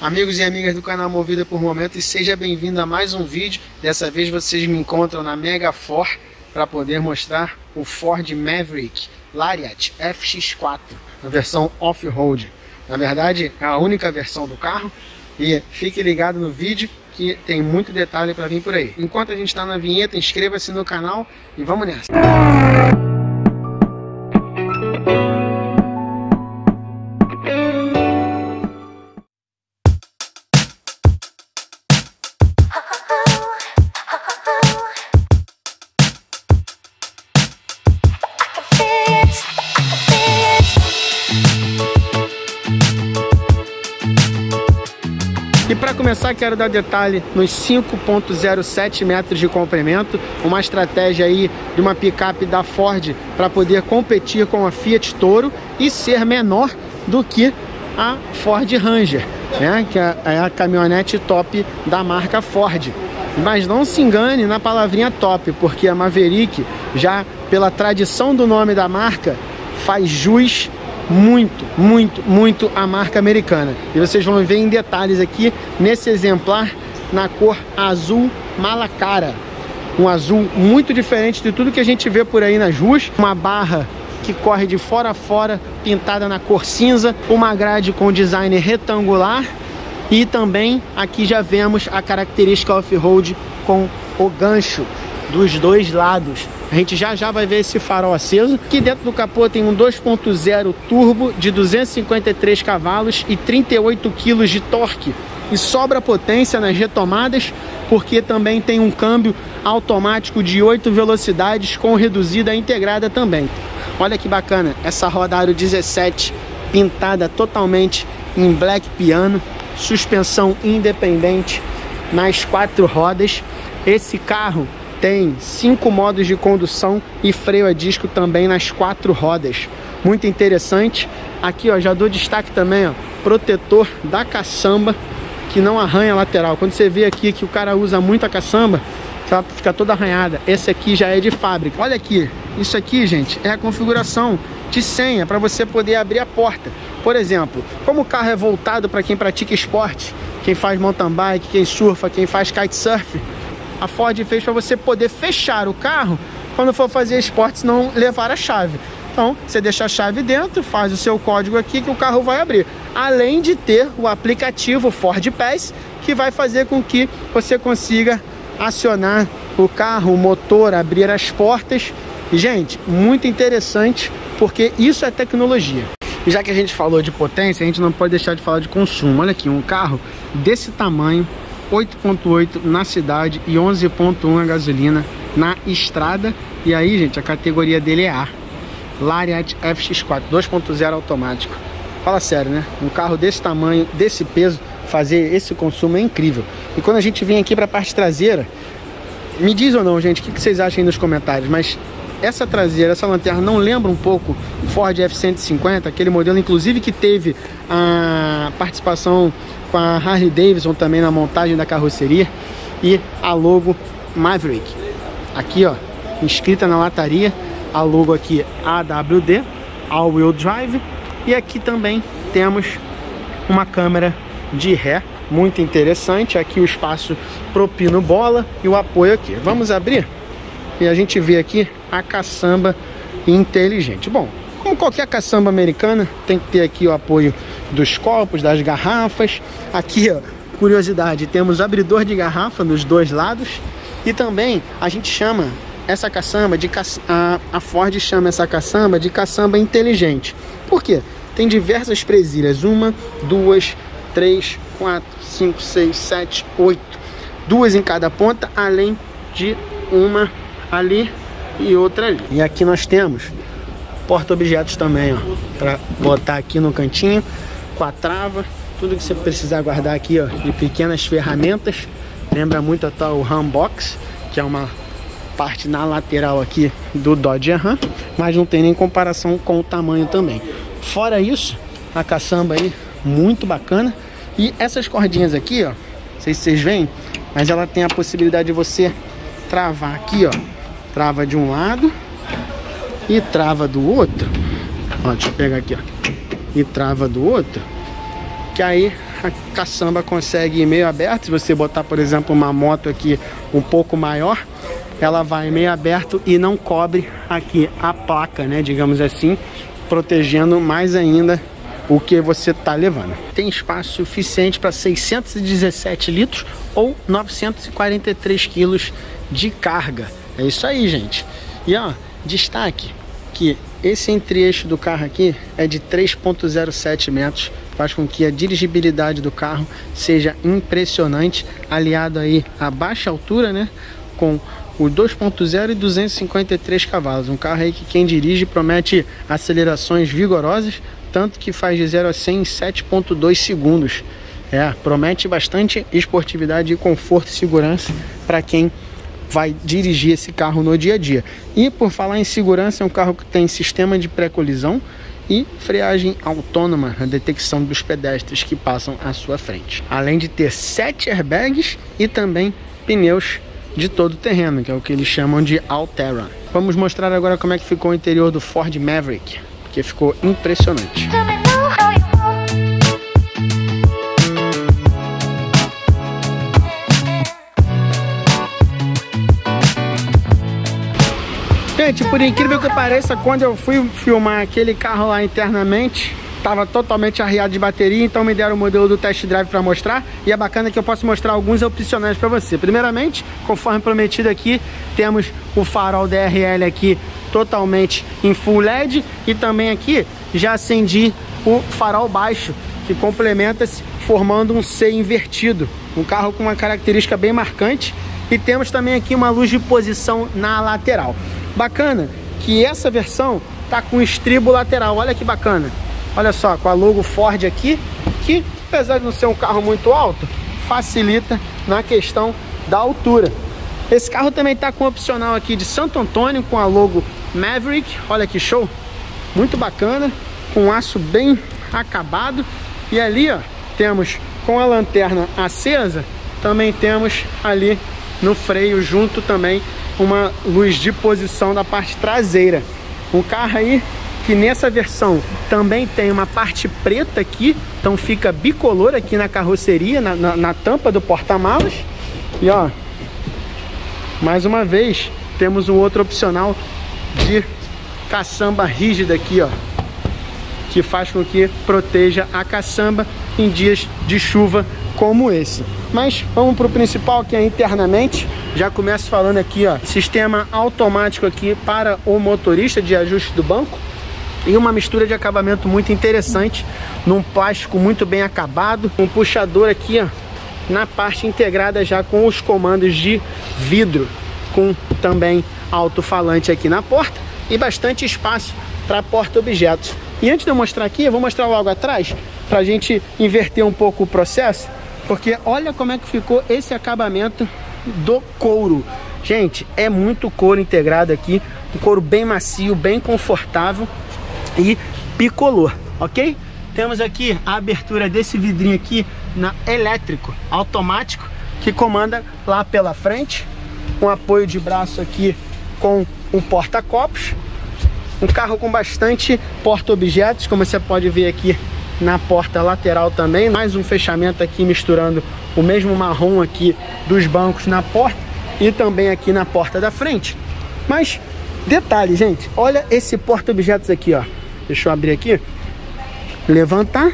Amigos e amigas do canal Movida por Momento, e seja bem-vindo a mais um vídeo. Dessa vez vocês me encontram na Mega For para poder mostrar o Ford Maverick Lariat FX4, a versão off-road. Na verdade, é a única versão do carro e fique ligado no vídeo que tem muito detalhe para vir por aí. Enquanto a gente está na vinheta, inscreva-se no canal e vamos nessa. Quero dar detalhe nos 5.07 metros de comprimento, uma estratégia aí de uma picape da Ford para poder competir com a Fiat Toro e ser menor do que a Ford Ranger, né? que é a caminhonete top da marca Ford. Mas não se engane na palavrinha top, porque a Maverick, já pela tradição do nome da marca, faz jus muito, muito, muito a marca americana. E vocês vão ver em detalhes aqui nesse exemplar na cor azul malacara. Um azul muito diferente de tudo que a gente vê por aí nas ruas. Uma barra que corre de fora a fora, pintada na cor cinza. Uma grade com design retangular. E também aqui já vemos a característica off-road com o gancho dos dois lados. A gente já já vai ver esse farol aceso. Aqui dentro do capô tem um 2.0 turbo de 253 cavalos e 38 kg de torque. E sobra potência nas retomadas, porque também tem um câmbio automático de 8 velocidades com reduzida integrada também. Olha que bacana, essa roda aro 17 pintada totalmente em black piano, suspensão independente nas quatro rodas. Esse carro tem cinco modos de condução e freio a disco também nas quatro rodas. Muito interessante. Aqui ó, já dou destaque também, ó, protetor da caçamba que não arranha a lateral. Quando você vê aqui que o cara usa muito a caçamba, ela fica toda arranhada. Esse aqui já é de fábrica. Olha aqui, isso aqui, gente, é a configuração de senha para você poder abrir a porta. Por exemplo, como o carro é voltado para quem pratica esporte, quem faz mountain bike, quem surfa, quem faz kitesurf, a Ford fez para você poder fechar o carro quando for fazer esporte, não levar a chave. Então, você deixa a chave dentro, faz o seu código aqui que o carro vai abrir. Além de ter o aplicativo Ford Pass, que vai fazer com que você consiga acionar o carro, o motor, abrir as portas. Gente, muito interessante, porque isso é tecnologia. E já que a gente falou de potência, a gente não pode deixar de falar de consumo. Olha aqui, um carro desse tamanho, 8.8 na cidade e 11.1 a gasolina na estrada. E aí, gente, a categoria dele é A. Lariat FX4 2.0 automático. Fala sério, né? Um carro desse tamanho, desse peso, fazer esse consumo é incrível. E quando a gente vem aqui para a parte traseira, me diz ou não, gente, o que vocês acham aí nos comentários, mas essa traseira, essa lanterna não lembra um pouco o Ford F-150, aquele modelo inclusive que teve a participação com a Harley Davidson também na montagem da carroceria e a logo Maverick. Aqui, ó, inscrita na lataria, a logo aqui AWD, All Wheel Drive, e aqui também temos uma câmera de ré, muito interessante. Aqui o espaço pro pino bola e o apoio aqui. Vamos abrir e a gente vê aqui a caçamba inteligente. Bom, como qualquer caçamba americana, tem que ter aqui o apoio dos copos, das garrafas. Aqui, ó, curiosidade, temos abridor de garrafa nos dois lados e também a gente chama essa caçamba de ca... a, a Ford chama essa caçamba de caçamba inteligente. Por quê? Tem diversas presilhas, uma, duas, três, quatro, cinco, seis, sete, oito, duas em cada ponta, além de uma ali e outra ali. E aqui nós temos porta-objetos também, ó, para botar aqui no cantinho com a trava, tudo que você precisar guardar aqui, ó, de pequenas ferramentas. Lembra muito a tal Rambox, que é uma parte na lateral aqui do Dodge Ram, mas não tem nem comparação com o tamanho também. Fora isso, a caçamba aí muito bacana. E essas cordinhas aqui, ó, não sei se vocês veem, mas ela tem a possibilidade de você travar aqui, ó. Trava de um lado e trava do outro. Ó, deixa eu pegar aqui, ó. E trava do outro. Que aí a caçamba consegue ir meio aberto. Se você botar, por exemplo, uma moto aqui um pouco maior, ela vai meio aberto e não cobre aqui a placa, né, digamos assim, protegendo mais ainda o que você está levando. Tem espaço suficiente para 617 litros ou 943 quilos de carga. É isso aí, gente. E ó, destaque que esse entre-eixo do carro aqui é de 3.07 metros, faz com que a dirigibilidade do carro seja impressionante, aliado aí a baixa altura, né, com o 2.0 e 253 cavalos. Um carro aí que quem dirige promete acelerações vigorosas, tanto que faz de 0 a 100 em 7.2 segundos. É, promete bastante esportividade e conforto e segurança para quem vai dirigir esse carro no dia a dia. E por falar em segurança, é um carro que tem sistema de pré-colisão e freagem autônoma na detecção dos pedestres que passam à sua frente. Além de ter sete airbags e também pneus de todo terreno, que é o que eles chamam de all-terrain. Vamos mostrar agora como é que ficou o interior do Ford Maverick, que ficou impressionante. Gente, por incrível que pareça, quando eu fui filmar aquele carro lá internamente, estava totalmente arriado de bateria, então me deram o modelo do test drive para mostrar. E é bacana que eu posso mostrar alguns opcionais para você. Primeiramente, conforme prometido aqui, temos o farol DRL aqui totalmente em full LED e também aqui já acendi o farol baixo, que complementa-se formando um C invertido. Um carro com uma característica bem marcante. E temos também aqui uma luz de posição na lateral. Bacana que essa versão tá com estribo lateral, olha que bacana. Olha só, com a logo Ford aqui, que apesar de não ser um carro muito alto, facilita na questão da altura. Esse carro também tá com opcional aqui de Santo Antônio com a logo Maverick, olha que show. Muito bacana, com aço bem acabado. E ali, ó, temos com a lanterna acesa, também temos ali no freio junto também uma luz de posição da parte traseira. Um carro aí que nessa versão também tem uma parte preta aqui, então fica bicolor aqui na carroceria, na, na, na tampa do porta-malas. E ó, mais uma vez, temos um outro opcional de caçamba rígida aqui, ó, que faz com que proteja a caçamba em dias de chuva como esse. Mas vamos para o principal que é internamente. Já começo falando aqui, ó, sistema automático aqui para o motorista de ajuste do banco e uma mistura de acabamento muito interessante num plástico muito bem acabado, um puxador aqui, ó, na parte integrada já com os comandos de vidro, com também alto-falante aqui na porta e bastante espaço para porta-objetos. E antes de eu mostrar aqui, eu vou mostrar logo atrás, para a gente inverter um pouco o processo. Porque olha como é que ficou esse acabamento do couro. Gente, é muito couro integrado aqui. Um couro bem macio, bem confortável e bicolor, ok? Temos aqui a abertura desse vidrinho aqui na elétrico, automático, que comanda lá pela frente. Um apoio de braço aqui com um porta-copos. Um carro com bastante porta-objetos, como você pode ver aqui na porta lateral também. Mais um fechamento aqui misturando o mesmo marrom aqui dos bancos na porta e também aqui na porta da frente. Mas detalhe, gente, olha esse porta-objetos aqui, ó. Deixa eu abrir aqui. Levantar.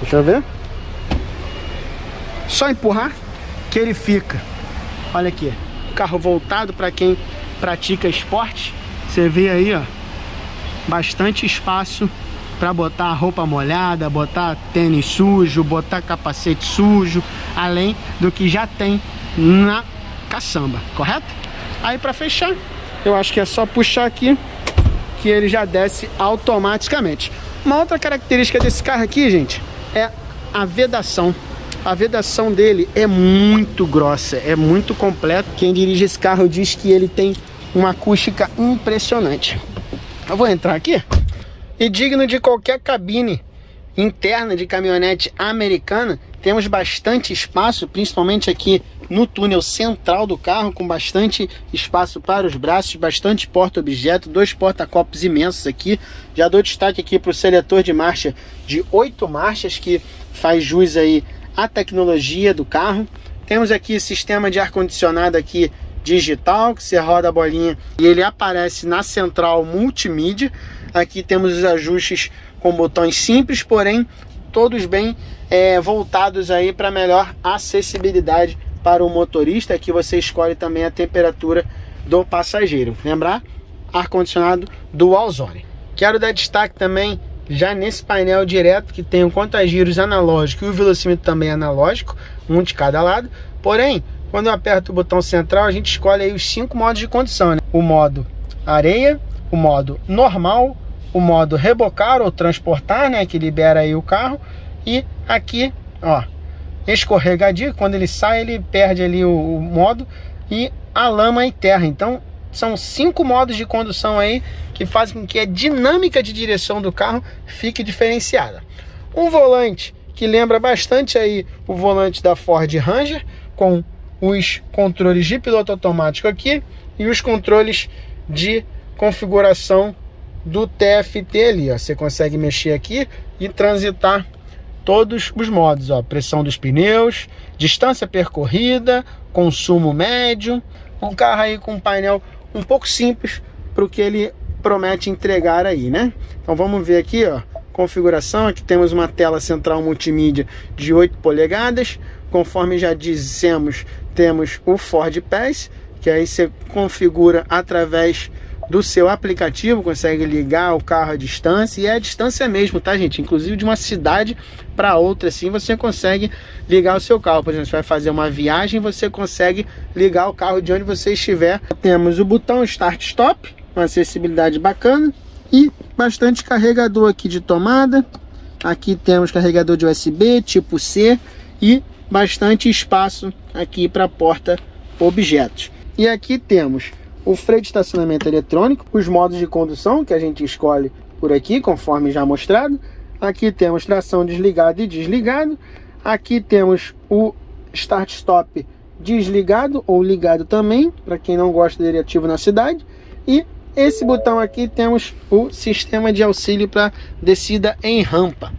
Deixa eu ver. Só empurrar que ele fica. Olha aqui. Carro voltado para quem pratica esporte. Você vê aí, ó. Bastante espaço para botar roupa molhada, botar tênis sujo, botar capacete sujo, além do que já tem na caçamba, correto? Aí para fechar, eu acho que é só puxar aqui que ele já desce automaticamente. Uma outra característica desse carro aqui, gente, é a vedação. A vedação dele é muito grossa, é muito completa. Quem dirige esse carro diz que ele tem uma acústica impressionante. Eu vou entrar aqui e digno de qualquer cabine interna de caminhonete americana. Temos bastante espaço, principalmente aqui no túnel central do carro, com bastante espaço para os braços, bastante porta-objeto, dois porta-copos imensos aqui. Já dou destaque aqui para o seletor de marcha de oito marchas, que faz jus aí à tecnologia do carro. Temos aqui sistema de ar-condicionado aqui digital, que você roda a bolinha e ele aparece na central multimídia. Aqui temos os ajustes com botões simples, porém todos bem é, voltados aí para melhor acessibilidade para o motorista. Aqui você escolhe também a temperatura do passageiro. Lembrar? Ar-condicionado dual zone. Quero dar destaque também já nesse painel direto que tem o contagiros analógico e o velocímetro também analógico, um de cada lado. Porém, quando eu aperto o botão central, a gente escolhe aí os cinco modos de condição, né? O modo areia, o modo normal, o modo rebocar ou transportar, né, que libera aí o carro, e aqui, ó, escorregadio, quando ele sai, ele perde ali o, o modo e a lama e terra. Então, são cinco modos de condução aí que fazem com que a dinâmica de direção do carro fique diferenciada. Um volante que lembra bastante aí o volante da Ford Ranger com os controles de piloto automático aqui e os controles de configuração do TFT ali, ó. Você consegue mexer aqui e transitar todos os modos, ó. Pressão dos pneus, distância percorrida, consumo médio. Um carro aí com um painel um pouco simples para o que ele promete entregar aí, né? Então vamos ver aqui, ó. Configuração, aqui temos uma tela central multimídia de 8 polegadas. Conforme já dissemos, temos o Ford Pass, que aí você configura através do seu aplicativo, consegue ligar o carro à distância e é a distância mesmo, tá, gente? Inclusive de uma cidade para outra, assim, você consegue ligar o seu carro. Por exemplo, você vai fazer uma viagem, você consegue ligar o carro de onde você estiver. Temos o botão Start Stop, uma acessibilidade bacana e bastante carregador aqui de tomada. Aqui temos carregador de USB tipo C e bastante espaço aqui para porta objetos. E aqui temos o freio de estacionamento eletrônico, os modos de condução que a gente escolhe por aqui, conforme já mostrado. Aqui temos tração desligado e desligado. Aqui temos o start-stop desligado ou ligado também, para quem não gosta dele ativo na cidade. E esse botão aqui temos o sistema de auxílio para descida em rampa.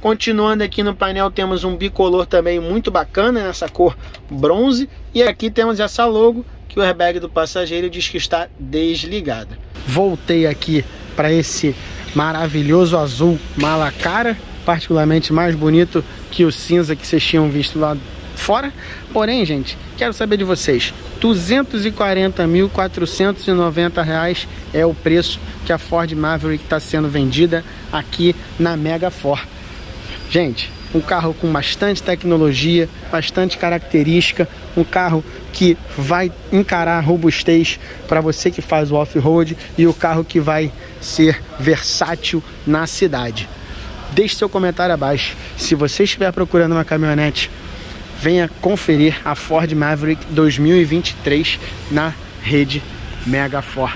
Continuando aqui no painel temos um bicolor também muito bacana nessa cor bronze e aqui temos essa logo que o airbag do passageiro diz que está desligada. Voltei aqui para esse maravilhoso azul malacara, particularmente mais bonito que o cinza que vocês tinham visto lá fora. Porém, gente, quero saber de vocês. R$ 240.490 é o preço que a Ford Maverick está sendo vendida aqui na Mega For. Gente, um carro com bastante tecnologia, bastante característica, um carro que vai encarar robustez para você que faz o off-road e o carro que vai ser versátil na cidade. Deixe seu comentário abaixo. Se você estiver procurando uma caminhonete, venha conferir a Ford Maverick 2023 na rede Mega Ford.